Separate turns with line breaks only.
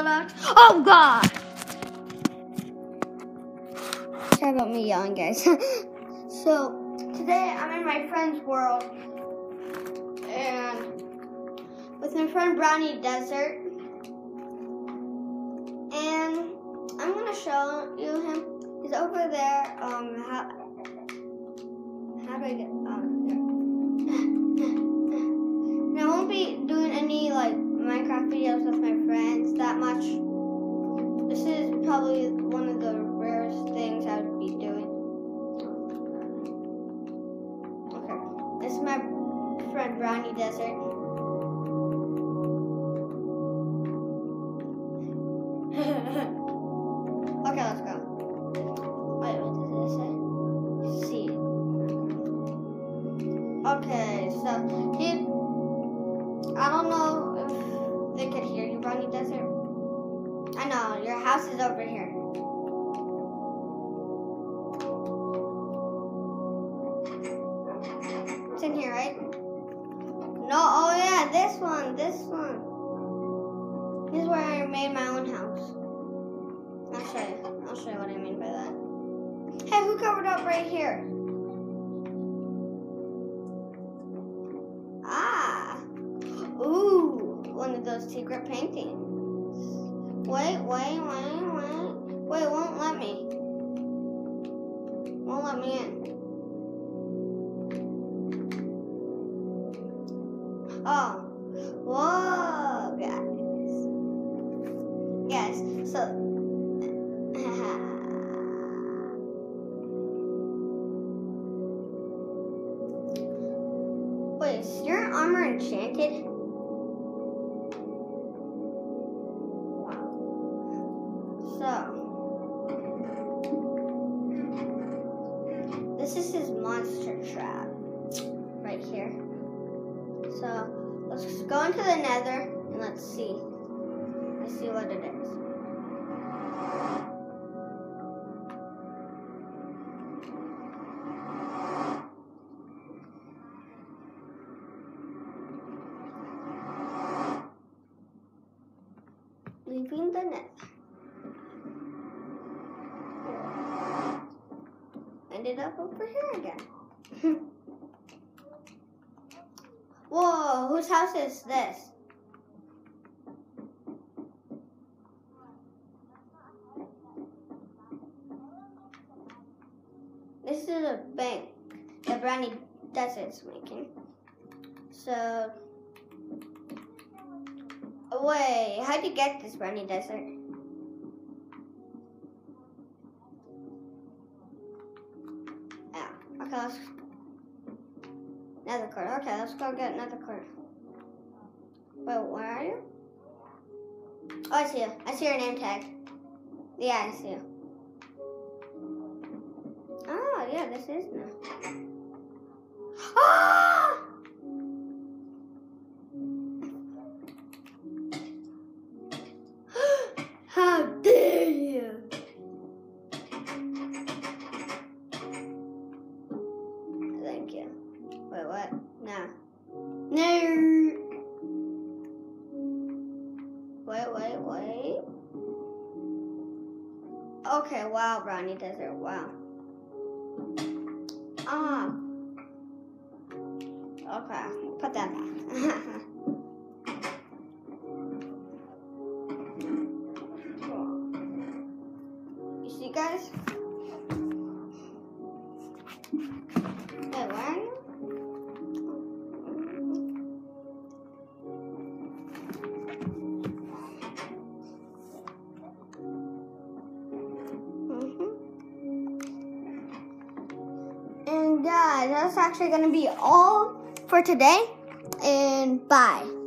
Oh God! Sorry about me yelling, guys. so today I'm in my friend's world, and with my friend Brownie Desert, and I'm gonna show you him. He's over there. Um, how how do I get um there? Friend Desert. okay, let's go. Wait, what does it say? See. Okay, so he. I don't know if they could hear you, Brownie Desert. I know your house is over here. It's in here, right? One, this one. This is where I made my own house. I'll show you. I'll show you what I mean by that. Hey, who covered up right here? Ah. Ooh, one of those secret paintings. Wait, wait, wait, wait. Wait, it won't let me. Won't let me in. Oh. Whoa, guys. Guys, so Wait, is your armor enchanted? Wow. So, this is his monster trap right here. So, let's go into the nether and let's see. Let's see what it is. Leaving the nether. Ended up over here again. Whoa, whose house is this? This is a bank that Brownie Desert's making. So, wait, how'd you get this Brownie Desert? Yeah, okay, Another card. Okay, let's go get another card. Wait, where are you? Oh, I see you. I see your name tag. Yeah, I see you. Oh, yeah, this is new. Ah! How dare you! Thank you. Wait, what? No. No. Wait, wait, wait. Okay, wow, Brownie Desert, wow. Ah. Okay, put that back. you see, guys? Guys, that's actually going to be all for today. And bye.